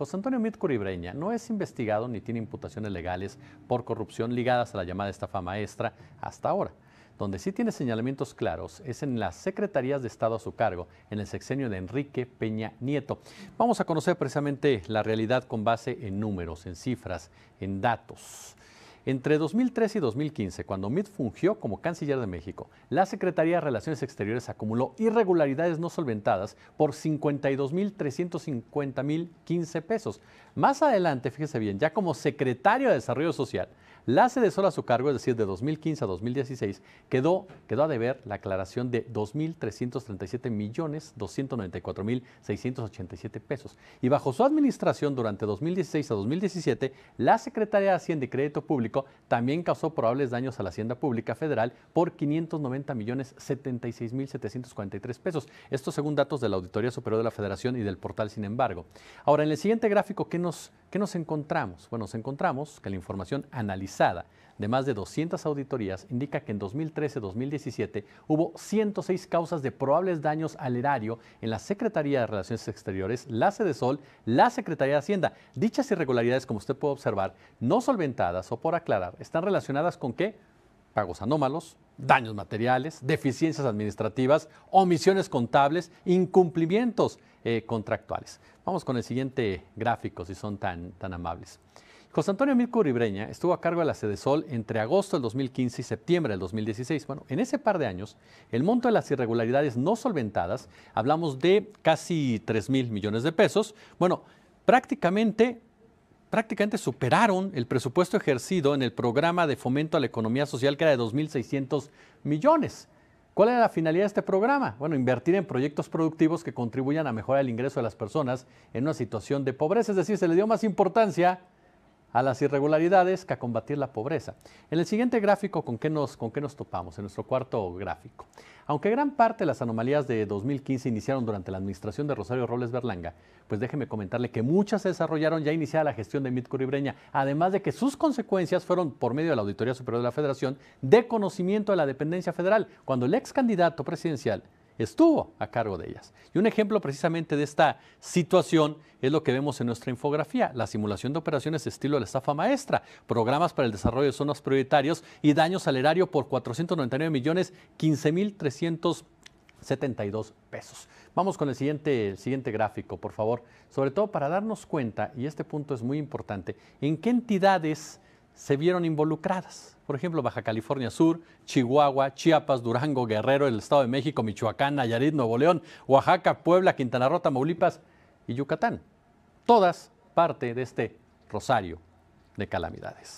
José Antonio Mit Curibreña no es investigado ni tiene imputaciones legales por corrupción ligadas a la llamada estafa maestra hasta ahora. Donde sí tiene señalamientos claros es en las secretarías de Estado a su cargo, en el sexenio de Enrique Peña Nieto. Vamos a conocer precisamente la realidad con base en números, en cifras, en datos. Entre 2013 y 2015, cuando Mitt fungió como canciller de México, la Secretaría de Relaciones Exteriores acumuló irregularidades no solventadas por 52.350.015 pesos. Más adelante, fíjese bien, ya como secretario de Desarrollo Social, la sede sola a su cargo, es decir, de 2015 a 2016, quedó, quedó a deber la aclaración de 2.337 millones 294.687 pesos. Y bajo su administración durante 2016 a 2017, la Secretaría de Hacienda y Crédito Público también causó probables daños a la Hacienda Pública Federal por 590 millones 76.743 pesos. Esto según datos de la Auditoría Superior de la Federación y del portal, sin embargo. Ahora, en el siguiente gráfico, ¿qué nos, qué nos encontramos? Bueno, nos encontramos que la información analizada de más de 200 auditorías indica que en 2013-2017 hubo 106 causas de probables daños al erario en la Secretaría de Relaciones Exteriores, la Sede Sol, la Secretaría de Hacienda. Dichas irregularidades, como usted puede observar, no solventadas o por aclarar, están relacionadas con qué? Pagos anómalos, daños materiales, deficiencias administrativas, omisiones contables, incumplimientos eh, contractuales. Vamos con el siguiente gráfico, si son tan, tan amables. José Antonio Mirko Ribreña estuvo a cargo de la Sede Sol entre agosto del 2015 y septiembre del 2016. Bueno, en ese par de años, el monto de las irregularidades no solventadas, hablamos de casi 3 mil millones de pesos, bueno, prácticamente prácticamente superaron el presupuesto ejercido en el programa de fomento a la economía social que era de 2.600 millones. ¿Cuál era la finalidad de este programa? Bueno, invertir en proyectos productivos que contribuyan a mejorar el ingreso de las personas en una situación de pobreza, es decir, se le dio más importancia a las irregularidades que a combatir la pobreza. En el siguiente gráfico, ¿con qué, nos, ¿con qué nos topamos? En nuestro cuarto gráfico. Aunque gran parte de las anomalías de 2015 iniciaron durante la administración de Rosario Robles Berlanga, pues déjeme comentarle que muchas se desarrollaron ya iniciada la gestión de Mit Curibreña, además de que sus consecuencias fueron, por medio de la Auditoría Superior de la Federación, de conocimiento de la dependencia federal, cuando el ex candidato presidencial estuvo a cargo de ellas. Y un ejemplo precisamente de esta situación es lo que vemos en nuestra infografía, la simulación de operaciones estilo de la estafa maestra, programas para el desarrollo de zonas prioritarios y daño salerario por 499 millones 15 mil 372 pesos. Vamos con el siguiente, el siguiente gráfico, por favor, sobre todo para darnos cuenta, y este punto es muy importante, en qué entidades se vieron involucradas. Por ejemplo, Baja California Sur, Chihuahua, Chiapas, Durango, Guerrero, el Estado de México, Michoacán, Nayarit, Nuevo León, Oaxaca, Puebla, Quintana Roo, Tamaulipas y Yucatán. Todas parte de este rosario de calamidades.